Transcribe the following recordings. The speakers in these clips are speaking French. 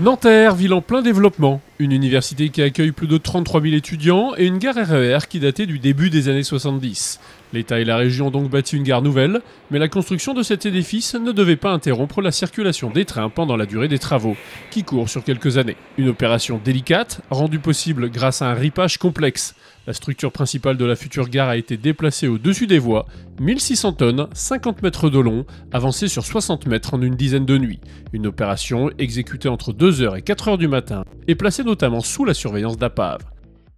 Nanterre, ville en plein développement, une université qui accueille plus de 33 000 étudiants et une gare RER e qui datait du début des années 70. L'État et la région ont donc bâti une gare nouvelle, mais la construction de cet édifice ne devait pas interrompre la circulation des trains pendant la durée des travaux, qui courent sur quelques années. Une opération délicate, rendue possible grâce à un ripage complexe. La structure principale de la future gare a été déplacée au-dessus des voies, 1600 tonnes, 50 mètres de long, avancée sur 60 mètres en une dizaine de nuits. Une opération exécutée entre 2h et 4h du matin et placée notamment sous la surveillance d'APAV.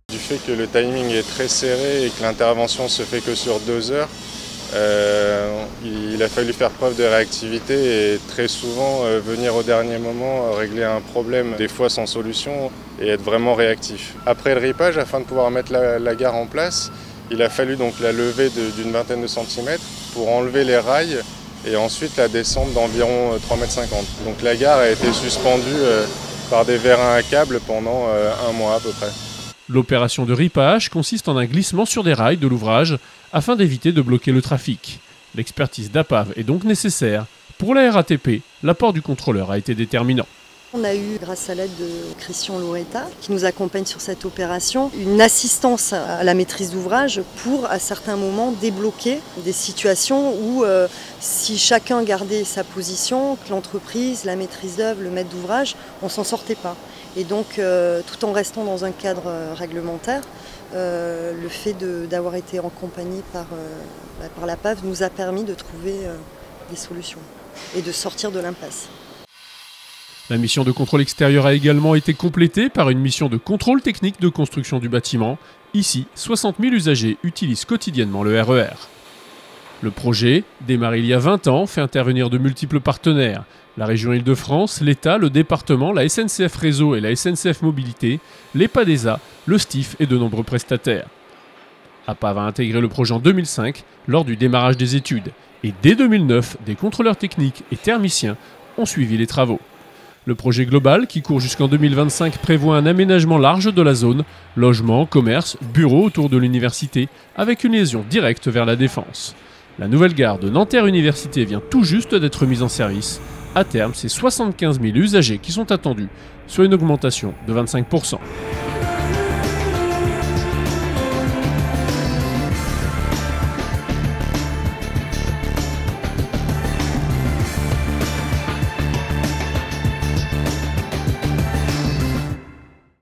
Du fait que le timing est très serré et que l'intervention se fait que sur deux heures, euh, il a fallu faire preuve de réactivité et très souvent euh, venir au dernier moment euh, régler un problème, des fois sans solution, et être vraiment réactif. Après le ripage, afin de pouvoir mettre la, gare en place, il a fallu donc la lever d'une vingtaine de centimètres pour enlever les rails et ensuite la descendre d'environ 3,50 mètres. Donc la gare a été suspendue par des vérins à câble pendant un mois à peu près. L'opération de ripage consiste en un glissement sur des rails de l'ouvrage afin d'éviter de bloquer le trafic. L'expertise d'APAV est donc nécessaire. Pour la RATP, l'apport du contrôleur a été déterminant. On a eu, grâce à l'aide de Christian Loretta, qui nous accompagne sur cette opération, une assistance à la maîtrise d'ouvrage pour, à certains moments, débloquer des situations où, euh, si chacun gardait sa position, que l'entreprise, la maîtrise d'œuvre, le maître d'ouvrage, on s'en sortait pas. Et donc, euh, tout en restant dans un cadre euh, réglementaire, le fait d'avoir été accompagné par, bah, par la PAV nous a permis de trouver des solutions et de sortir de l'impasse. La mission de contrôle extérieur a également été complétée par une mission de contrôle technique de construction du bâtiment. Ici, 60 000 usagers utilisent quotidiennement le RER. E le projet, démarré il y a 20 ans, fait intervenir de multiples partenaires. La région Île-de-France, l'État, le département, la SNCF Réseau et la SNCF Mobilité, l'EPADESA, le STIF et de nombreux prestataires. APA va intégrer le projet en 2005 lors du démarrage des études. Et dès 2009, des contrôleurs techniques et thermiciens ont suivi les travaux. Le projet global, qui court jusqu'en 2025, prévoit un aménagement large de la zone, logement, commerce, bureaux autour de l'université, avec une liaison directe vers la défense. La nouvelle gare de Nanterre Université vient tout juste d'être mise en service. À terme, c'est 75 000 usagers qui sont attendus, soit une augmentation de 25%.